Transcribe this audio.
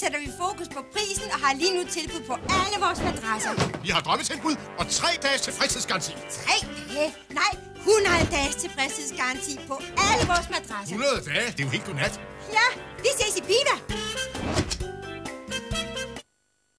sætter vi fokus på prisen og har lige nu tilbud på alle vores madrasser. Vi har drømmetilbud og tre dages tilfredshedsgaranti. Tre dage? Nej, 100 dages tilfredshedsgaranti på alle vores madrasser. 100 dage? Det er jo helt godnat. Ja, vi ses i Biva.